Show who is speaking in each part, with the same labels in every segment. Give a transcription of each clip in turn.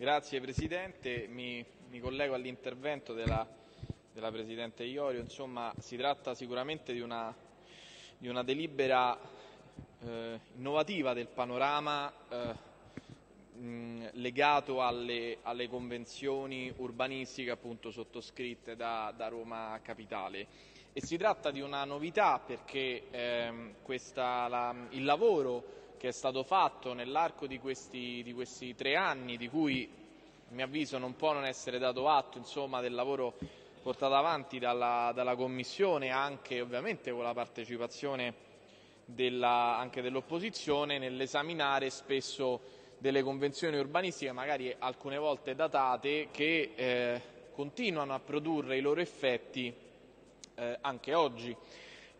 Speaker 1: Grazie Presidente, mi, mi collego all'intervento della, della, Presidente Iorio, insomma si tratta sicuramente di una, di una delibera eh, innovativa del panorama eh, mh, legato alle, alle, convenzioni urbanistiche appunto sottoscritte da, da, Roma Capitale. E si tratta di una novità perché ehm, questa, la, il lavoro che è stato fatto nell'arco di questi, di questi tre anni, di cui a mio avviso non può non essere dato atto insomma, del lavoro portato avanti dalla, dalla, Commissione, anche ovviamente con la partecipazione della, dell'opposizione, nell'esaminare spesso delle convenzioni urbanistiche, magari alcune volte datate, che eh, continuano a produrre i loro effetti eh, anche oggi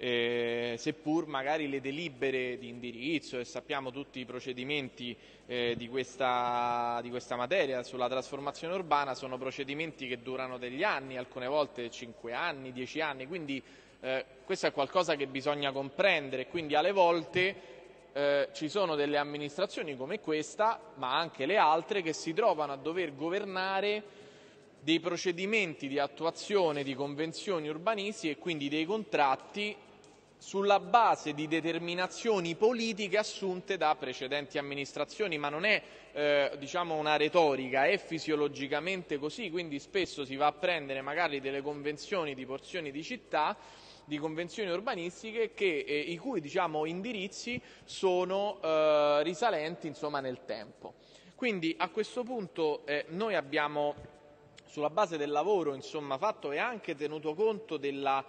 Speaker 1: eh, seppur magari le delibere di indirizzo e sappiamo tutti i procedimenti eh, di, questa, di, questa, materia sulla trasformazione urbana sono procedimenti che durano degli anni, alcune volte 5 anni, 10 anni, quindi eh, questo è qualcosa che bisogna comprendere, quindi alle volte eh, ci sono delle amministrazioni come questa, ma anche le altre, che si trovano a dover governare dei procedimenti di attuazione di convenzioni urbanistiche e quindi dei contratti sulla base di determinazioni politiche assunte da precedenti amministrazioni, ma non è eh, diciamo una retorica, è fisiologicamente così, quindi spesso si va a prendere magari delle convenzioni di porzioni di città di convenzioni urbanistiche che, eh, i cui diciamo, indirizzi sono eh, risalenti insomma, nel tempo. Quindi a questo punto eh, noi abbiamo, sulla base del lavoro insomma, fatto e anche tenuto conto della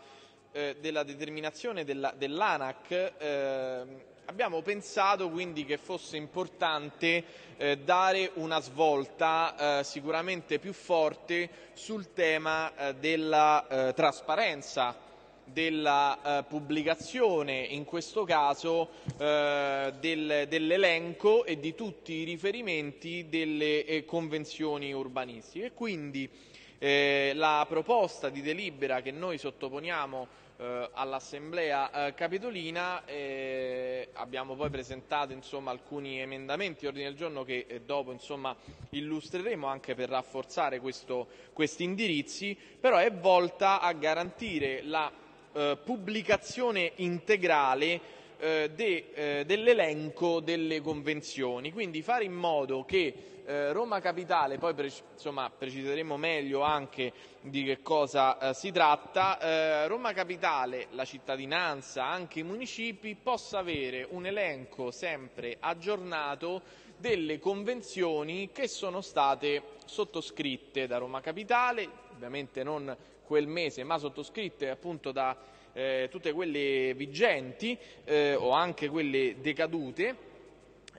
Speaker 1: eh, della determinazione della, dell'ANAC eh, abbiamo pensato quindi che fosse importante eh, dare una svolta eh, sicuramente più forte sul tema eh, della eh, trasparenza della pubblicazione, in questo caso del, dell'elenco e di tutti i riferimenti delle convenzioni urbanistiche. Quindi la proposta di delibera che noi sottoponiamo eh, all'Assemblea eh, Capitolina. Eh, abbiamo poi presentato insomma, alcuni emendamenti, ordini del giorno che eh, dopo insomma, illustreremo anche per rafforzare questo, questi indirizzi, però è volta a garantire la eh, pubblicazione integrale eh, de, eh, dell'elenco delle convenzioni, quindi fare in modo che eh, Roma Capitale, poi pre insomma, preciseremo meglio anche di che cosa eh, si tratta, eh, Roma Capitale, la cittadinanza, anche i municipi, possa avere un elenco sempre aggiornato delle convenzioni che sono state sottoscritte da Roma Capitale, ovviamente non quel mese, ma sottoscritte appunto da eh, tutte quelle vigenti eh, o anche quelle decadute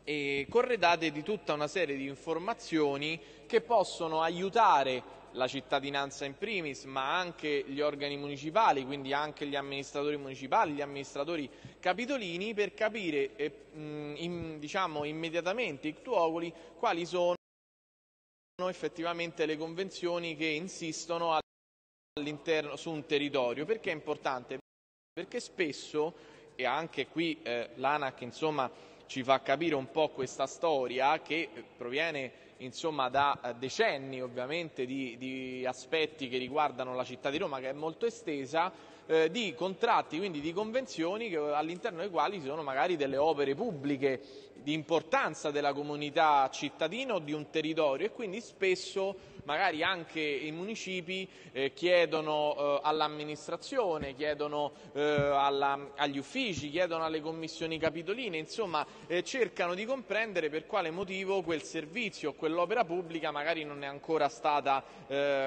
Speaker 1: e corredate di tutta una serie di informazioni che possono aiutare la cittadinanza in primis, ma anche gli organi municipali, quindi anche gli amministratori municipali, gli amministratori capitolini, per capire eh, in, diciamo, immediatamente, ictuocoli, quali sono effettivamente le convenzioni che insistono all'interno su un territorio. Perché è importante? Perché spesso, e anche qui eh, l'ANAC insomma, ci fa capire un po' questa storia che proviene insomma, da eh, decenni ovviamente di, di, aspetti che riguardano la città di Roma che è molto estesa, eh, di contratti, quindi di convenzioni all'interno dei quali sono magari delle opere pubbliche di importanza della comunità cittadina o di un territorio e quindi spesso magari anche i municipi eh, chiedono eh, all'amministrazione, chiedono eh, agli uffici, chiedono alle commissioni capitoline, insomma cercano di comprendere per quale motivo quel servizio o quell'opera pubblica magari non è ancora stata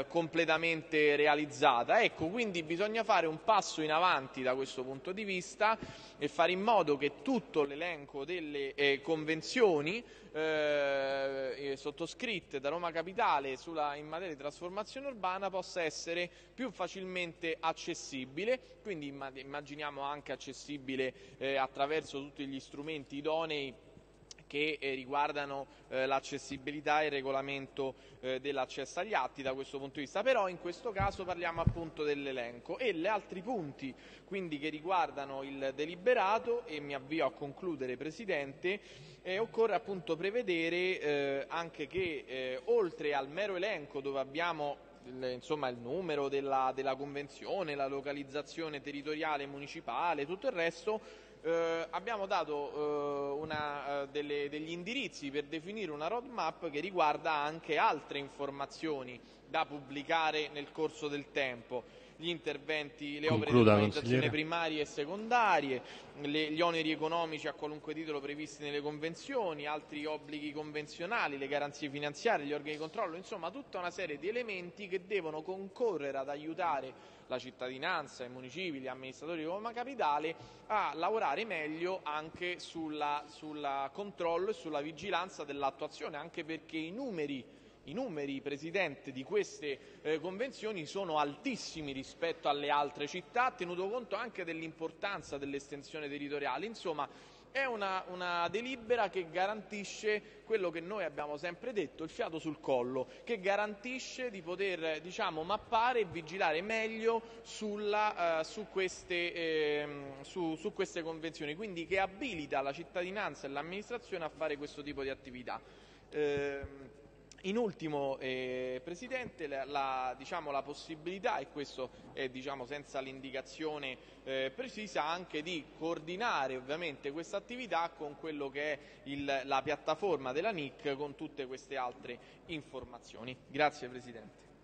Speaker 1: completamente realizzata. Ecco, quindi bisogna fare un passo in avanti da questo punto di vista e fare in modo che tutto l'elenco delle convenzioni eh, sottoscritte da Roma Capitale sulla, in materia di trasformazione urbana possa essere più facilmente accessibile, quindi immaginiamo anche accessibile eh, attraverso tutti gli strumenti idonei che eh, riguardano eh, l'accessibilità e il regolamento eh, dell'accesso agli atti da questo punto di vista, però in questo caso parliamo appunto dell'elenco e gli altri punti quindi che riguardano il deliberato e mi avvio a concludere Presidente, occorre appunto prevedere anche che oltre al mero elenco dove abbiamo insomma, il numero della, della convenzione, la localizzazione territoriale municipale, tutto il resto, eh, abbiamo dato eh, una, eh, delle, degli indirizzi per definire una roadmap che riguarda anche altre informazioni da pubblicare nel corso del tempo gli interventi, le opere
Speaker 2: Concluda,
Speaker 1: di urbanizzazione
Speaker 2: consigliere.
Speaker 1: primarie e secondarie, le- gli oneri economici a qualunque titolo previsti nelle convenzioni, altri obblighi convenzionali, le garanzie finanziarie, gli organi di controllo, insomma tutta una serie di elementi che devono concorrere ad aiutare la cittadinanza, i municipi, gli amministratori di Roma Capitale a lavorare meglio anche sulla controllo e sulla vigilanza dell'attuazione, anche perché i numeri i numeri, Presidente, di queste eh, convenzioni sono altissimi rispetto alle altre città, tenuto conto anche dell'importanza dell'estensione territoriale. Insomma, è una, una delibera che garantisce quello che noi abbiamo sempre detto, il fiato sul collo, che garantisce di poter diciamo, mappare e vigilare meglio sulla, eh, su, queste, ehm, su- su queste convenzioni, quindi che abilita la cittadinanza e l'amministrazione a fare questo tipo di attività. Ehm, in ultimo, eh, Presidente, la, la- diciamo, la possibilità, e questo è diciamo, senza l'indicazione eh, precisa, anche di coordinare ovviamente questa attività con quello che è il- la piattaforma della NIC con tutte queste altre informazioni. Grazie Presidente.